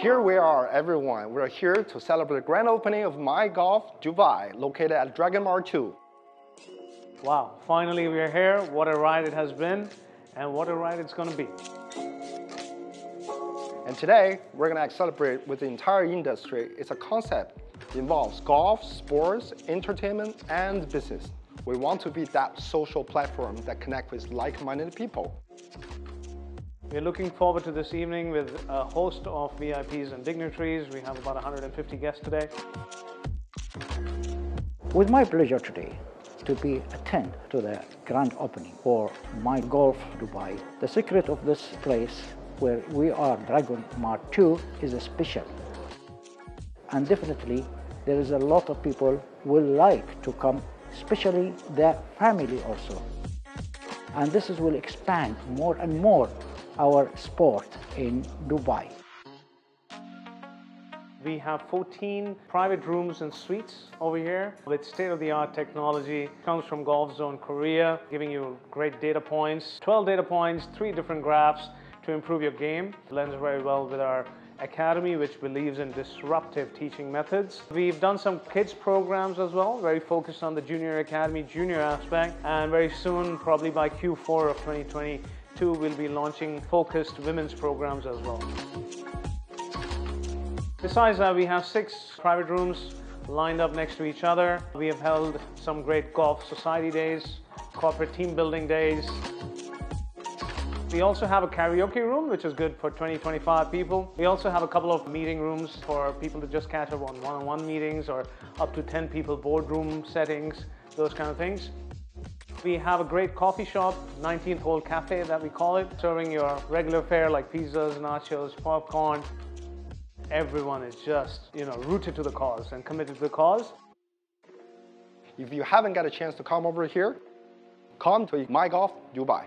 here we are, everyone. We're here to celebrate the grand opening of My Golf Dubai, located at Dragon Mart 2. Wow, finally we are here. What a ride it has been, and what a ride it's going to be. And today, we're going to celebrate with the entire industry. It's a concept that involves golf, sports, entertainment, and business. We want to be that social platform that connects with like-minded people. We're looking forward to this evening with a host of VIPs and dignitaries. We have about 150 guests today. With my pleasure today to be attend to the grand opening for My Golf Dubai. The secret of this place where we are Dragon Mart 2 is a special. And definitely there is a lot of people will like to come, especially their family also. And this is, will expand more and more our sport in Dubai. We have 14 private rooms and suites over here with state-of-the-art technology. Comes from Golfzon Korea, giving you great data points. 12 data points, three different graphs to improve your game. Blends very well with our academy, which believes in disruptive teaching methods. We've done some kids programs as well, very focused on the junior academy, junior aspect, and very soon, probably by Q4 of 2022, we'll be launching focused women's programs as well. Besides that, we have six private rooms lined up next to each other. We have held some great golf society days, corporate team building days. We also have a karaoke room, which is good for 20, 25 people. We also have a couple of meeting rooms for people to just catch up on one-on-one meetings or up to 10 people boardroom settings, those kind of things. We have a great coffee shop, 19th hole cafe that we call it, serving your regular fare like pizzas, nachos, popcorn, everyone is just, you know, rooted to the cause and committed to the cause. If you haven't got a chance to come over here, come to My Golf Dubai.